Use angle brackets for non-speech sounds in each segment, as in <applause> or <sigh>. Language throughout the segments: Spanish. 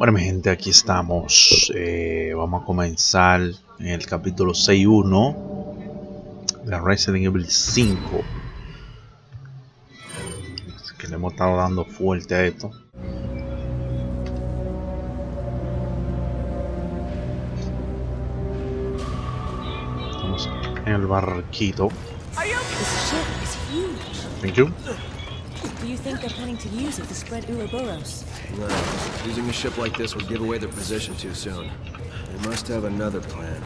Bueno, mi gente, aquí estamos. Eh, vamos a comenzar en el capítulo 6.1 de Resident Evil 5. Que le hemos estado dando fuerte a esto. Estamos en el barquito. Thank you. Do you think they're planning to use it to spread Ouroboros? No, using a ship like this would give away their position too soon. They must have another plan.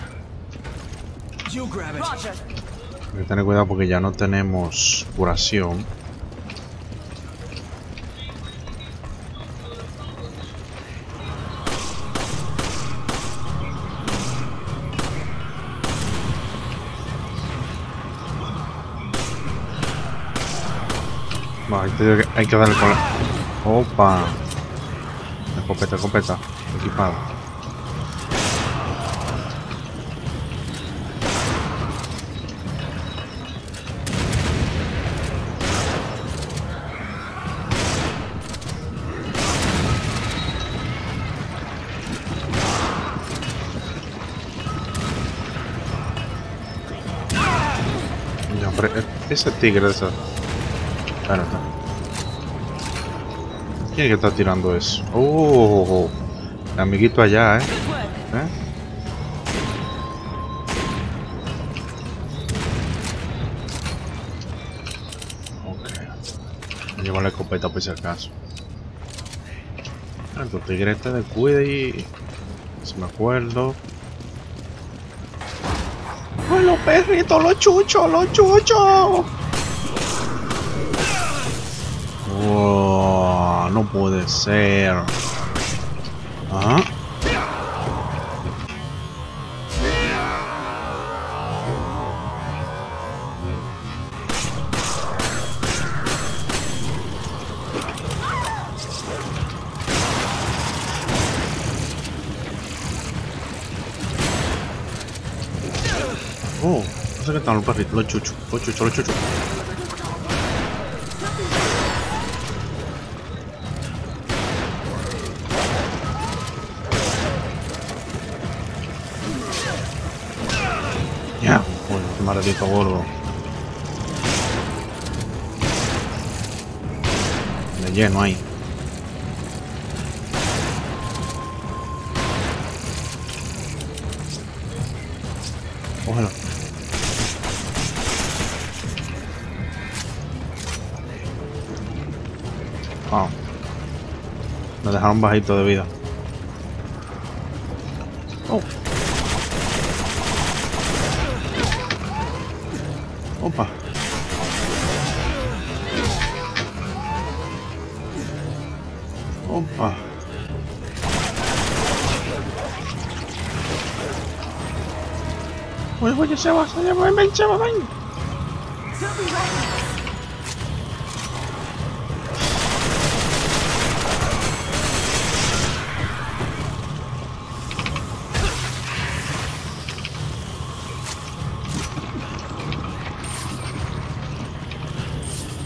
You grab it. Hay que tener cuidado porque ya no tenemos curación. Bueno, hay que- darle con la... Opa. Escopeta, escopeta. Equipado. E- ese tigre de esa... Espérate. ¿Quién es que está tirando eso? Oh, el amiguito allá, ¿eh? ¿Eh? Llevar la escopeta por si acaso. Ah, tu tigre te descuide y... Si me acuerdo... ¡Ay, los perritos, los chuchos, los chuchos! Oh, no puede ser. ¿Ah? Oh, no sé qué están los perritos, los chuchos, los chuchos, los chuchos. Maldito gordo. De lleno ahí. Cógelo. Wow. Me dejaron bajito de vida. Opa. Opa. Oye, oye, Seba, Seba, ven, ven,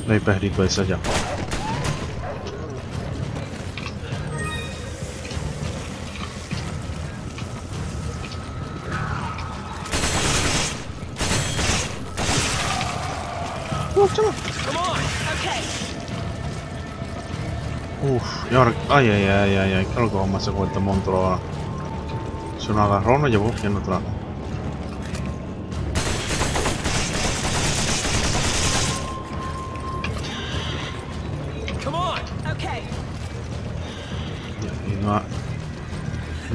No hay perrito ese allá. Oh, chaval. Uf, y ahora, ay, ay, ay, ay, ay, ¿qué es lo que vamos a hacer con este monstruo ahora? Se nos agarró, nos llevó, ¿quién nos trajo?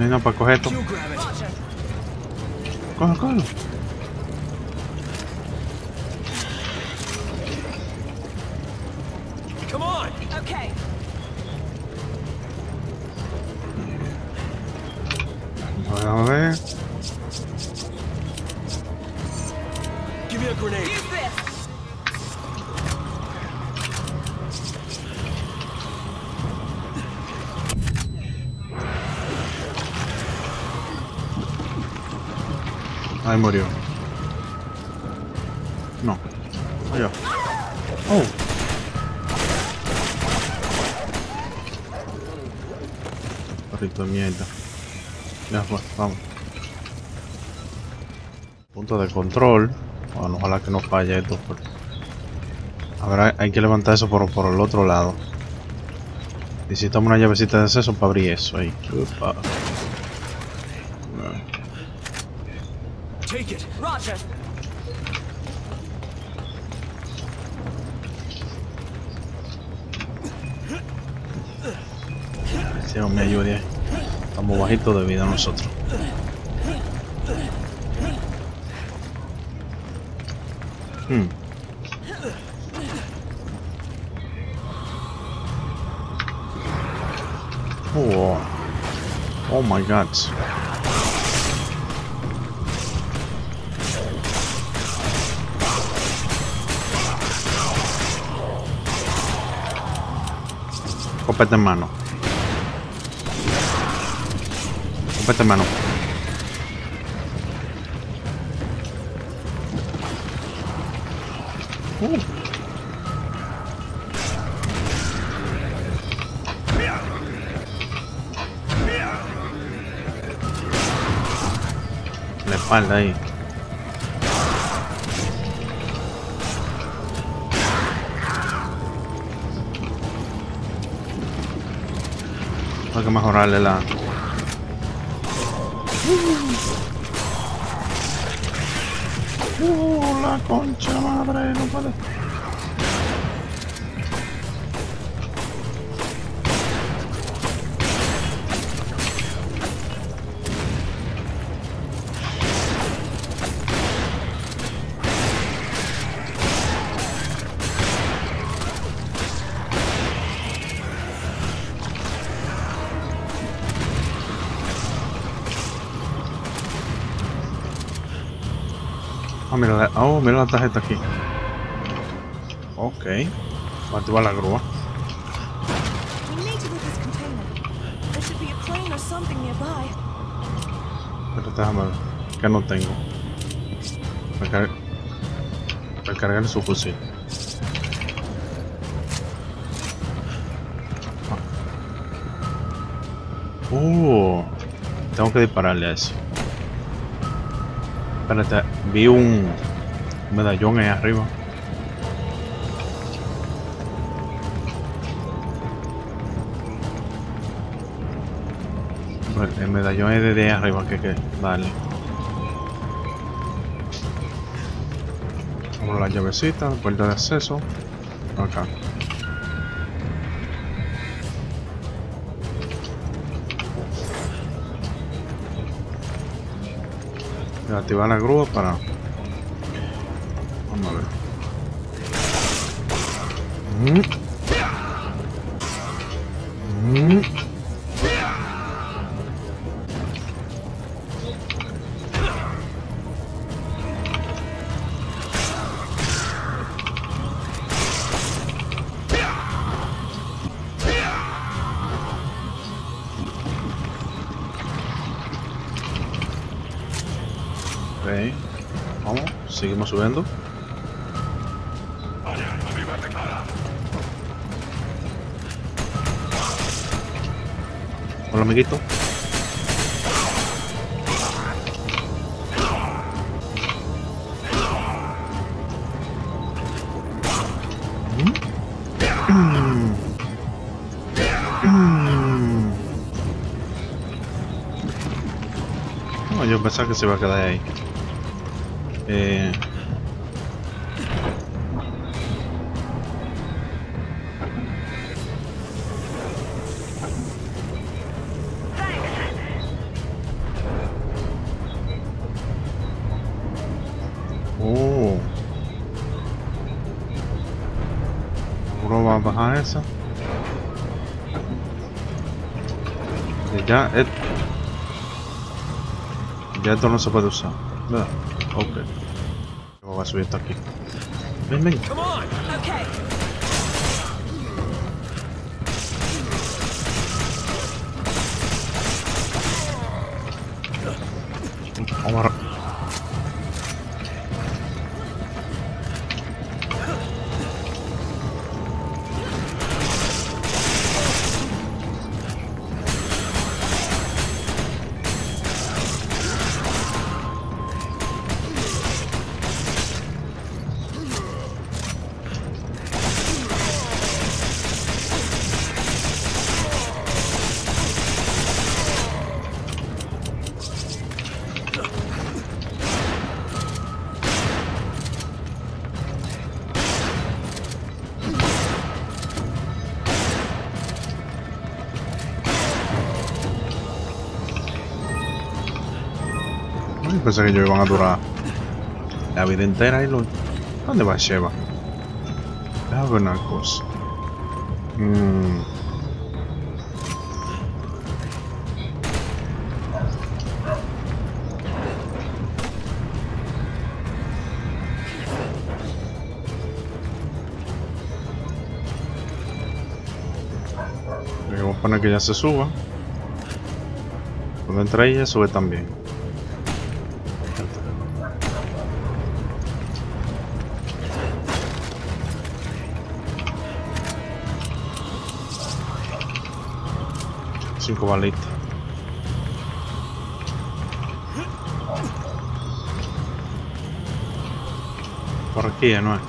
Nada para coger esto. Cógelo, cógelo. Ahí murió. No. Allá. Oh. carrito de mierda. Ya fue, vamos. Punto de control. Bueno, ojalá que no falle esto. Pero... A ver, hay- que levantar eso por, por el otro lado. Necesitamos una llavecita de acceso para abrir eso ahí. Estamos bajitos de vida nosotros. Hmm. Oh. Oh my god. Copete en mano. Copete en mano. Uh. La espalda ahí. Hay que mejorarle la... Uh, la concha madre, no puede. Ah, oh, mira la tarjeta aquí. Ok. Va a activar la grúa. Pero déjame ver. Que no tengo. Recar recargar su fusil. Uh, tengo que dispararle a eso. Espérate, vi un medallón ahí arriba. El medallón es de arriba que que dale. Vamos la llavecita, puerta de acceso. Acá. Activar la grúa para. Vamos. Mm. Ok. Vamos, seguimos subiendo. Amiguito. Mm. Mm. No, yo pensaba que se iba a quedar ahí. Eh... Ya, et- ya esto no se puede usar. ¿verdad? Ok. Voy a subir hasta aquí. Ven, ven. Come on. Okay. Vamos a... pensé que yo iban a durar la vida entera y lo... ¿Dónde va Sheva? Déjame ver una cosa. Mm. Vamos a poner que ya se suba. Cuando entra ella, sube también. Cinco balitas. Por aquí ya no es.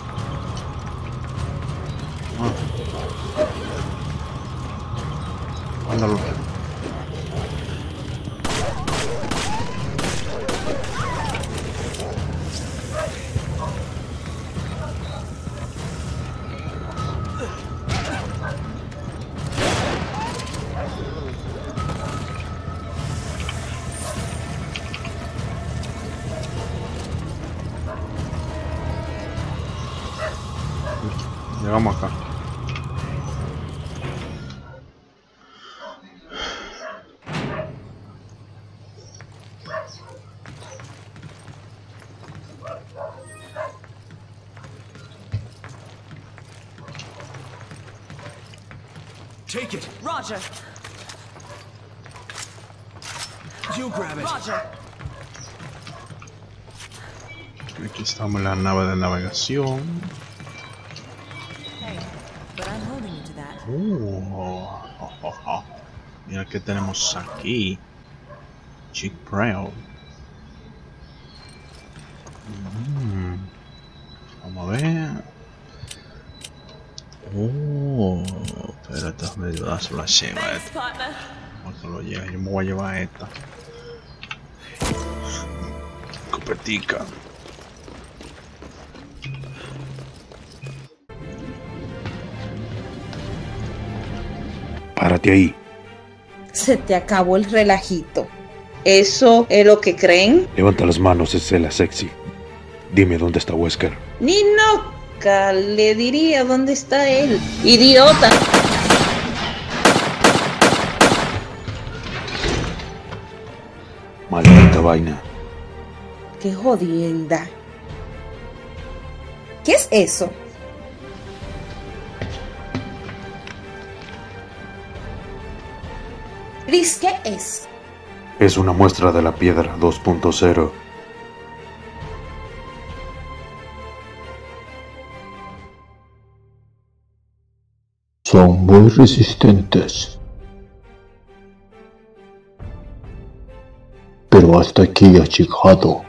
Ándalo. Take it. Roger. You grab it. Roger. Aquí estamos en la nave de navegación. Hey, but I'm holding you to that. Uh, oh, oh, oh. Mira que tenemos aquí. Chick Braille. Mm. Vamos a ver. Oh, espérate, me ayudas a la lleva que lo lleve, yo me voy a llevar esta. Copetica. Párate ahí. Se te acabó el relajito. ¿Eso es lo que creen? Levanta las manos, Estela sexy. Dime dónde está Wesker. Ni nunca le diría dónde está él. ¡Idiota! Maldita vaina. ¡Qué jodienda! ¿Qué es eso? Chris, ¿qué es? Es una muestra de la piedra 2.0. Son muy resistentes. Pero hasta aquí ha llegado.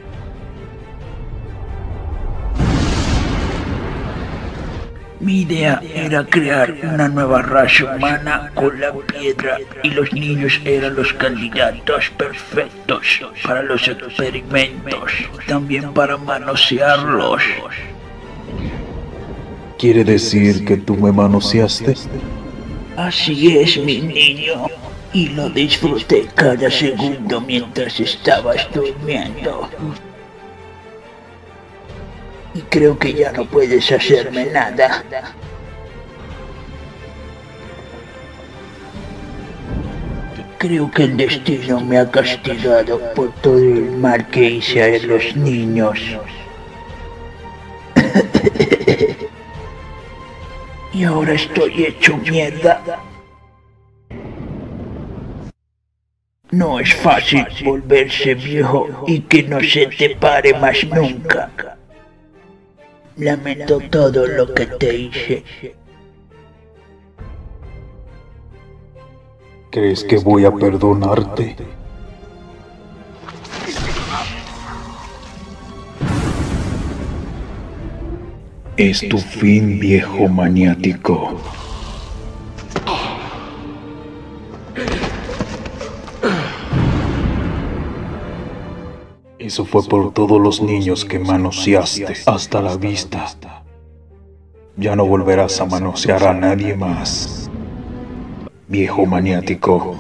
Mi idea era crear una nueva raza humana con la piedra y los niños eran los candidatos perfectos para los experimentos, también para manosearlos. ¿Quiere decir que tú me manoseaste? Así es, mi niño, y lo disfruté cada segundo mientras estabas durmiendo. Y creo que ya no puedes hacerme nada. Creo que el destino me ha castigado por todo el mal que hice a los niños. <coughs> y ahora estoy hecho mierda. No es fácil volverse viejo y que no se te pare más nunca. Lamento todo lo que te hice. ¿Crees que voy a perdonarte? Es tu fin, viejo maniático. Eso fue por todos los niños que manoseaste hasta la vista. Ya no volverás a manosear a nadie más. Viejo maniático.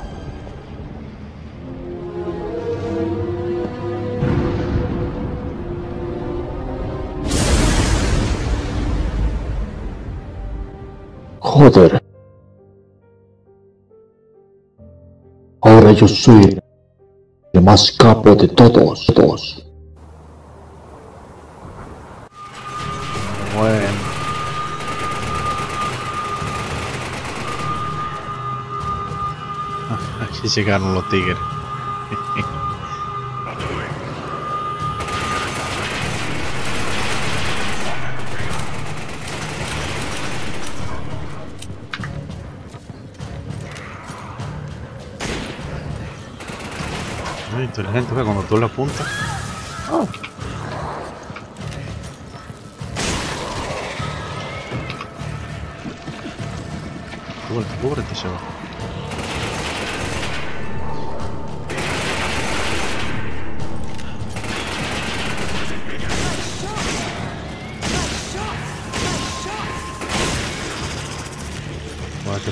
Joder. Ahora yo soy el más capo de todos. todos. <laughs> Ah, Aquí llegaron los tigres. <laughs> inteligente, ve, cuando tú le apuntas. Oh. Cúbrete, cúbrete, se va.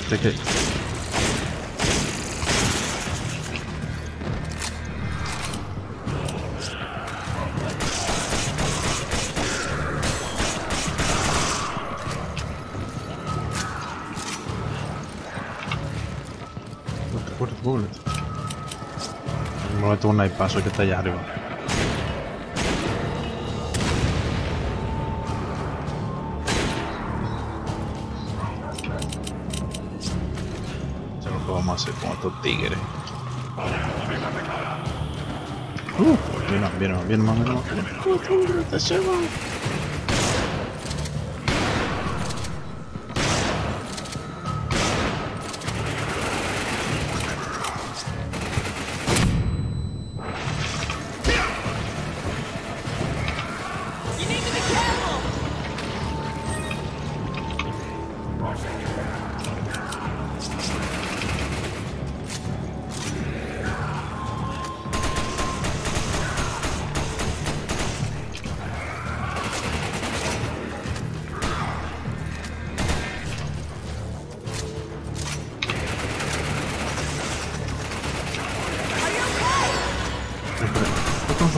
Que que... Me meto un paso que está allá arriba. Eso es lo que vamos a hacer con estos tigres. Uh, cúbrete, se va. You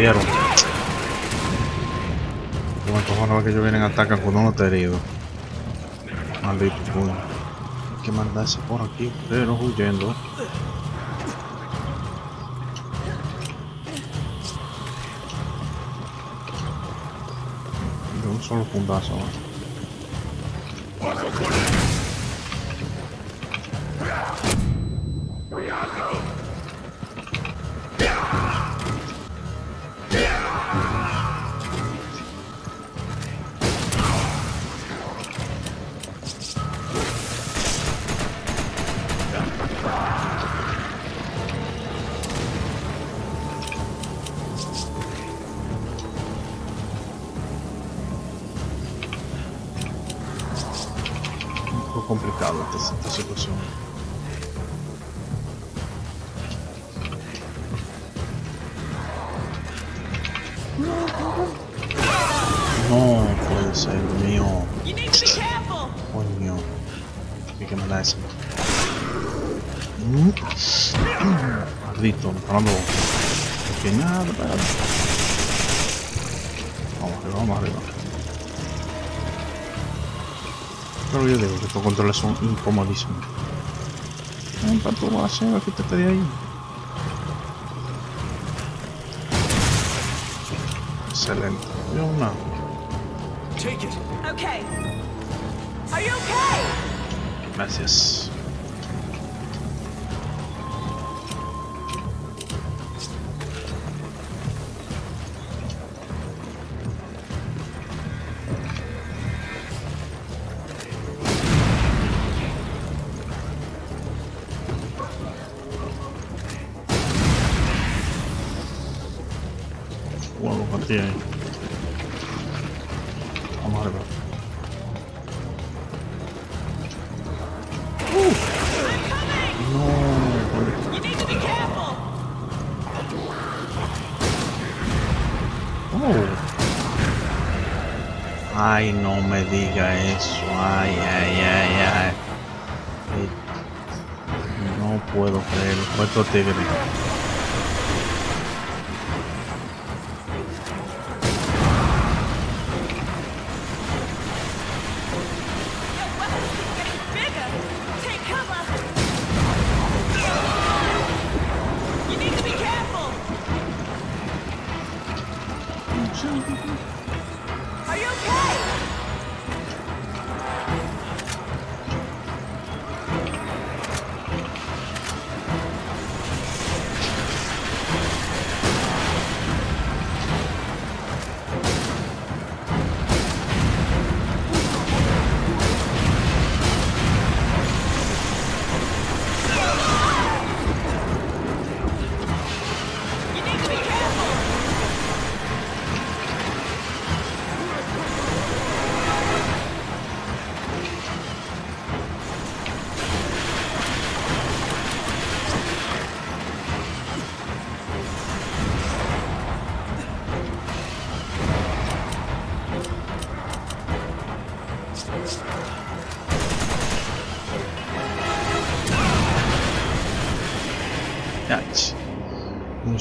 dieron. Bueno, cojones que ellos vienen a atacar cuando uno está herido. Maldito puño. Hay que mandarse por aquí, pero huyendo. De un solo fundazo. ¿no? Esta, esta situación. No puede ser, mío. Coño. Hay que mandar ese. Maldito, dando. Que nada. Vamos arriba, vamos arriba. Pero yo digo que estos controles son incomodísimos. Ven para tu base, quítate de ahí. Excelente. Yo una. Take it. Okay. Are you okay? Gracias. Ay, no me diga eso. Ay, ay, ay, ay. No puedo creerlo. Puerto Tigre.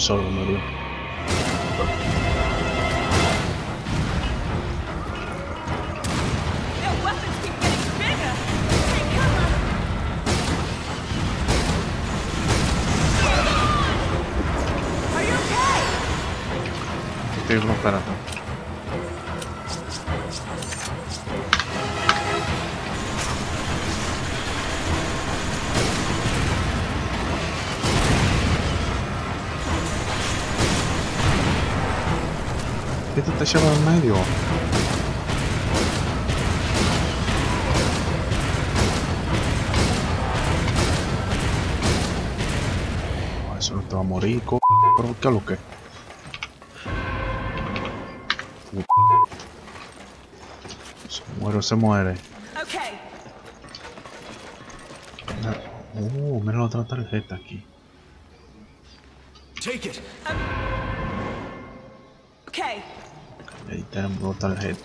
Un solo me dio. Their weapons keep te llevando en medio? Ah, Eso no te va a morir, co... ¿Pero lo que? Se muere, se muere. Uh, mira la otra tarjeta aquí. Take it! Okay. Tenemos la tarjeta.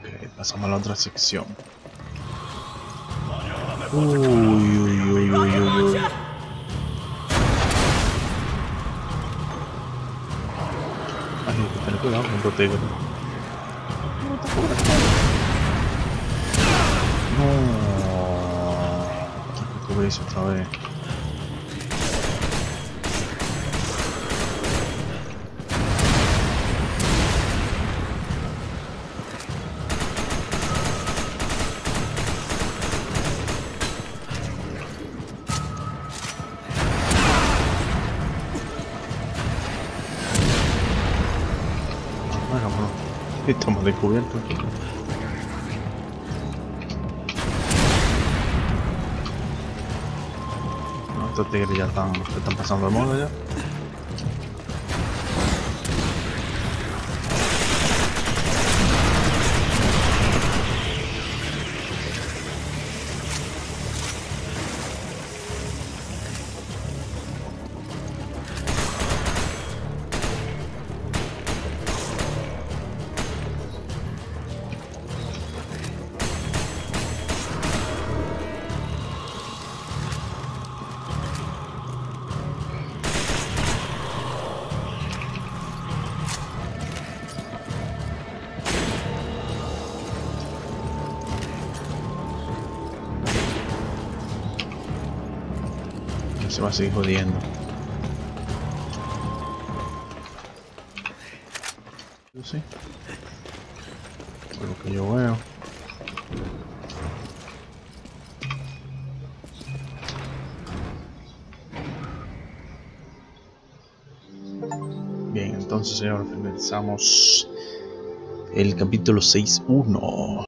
Ok, pasamos a la otra sección. Uy, cuidado con los tigres. No. Hay que cubrirse otra vez. Bueno, Estamos descubiertos estos tigres ya están, están pasando de moda ya. se va a seguir jodiendo. Sí. Por lo que yo veo. Bien, entonces señor, finalizamos el capítulo 6.1.